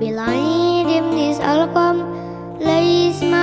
Behind him is all come, lays my.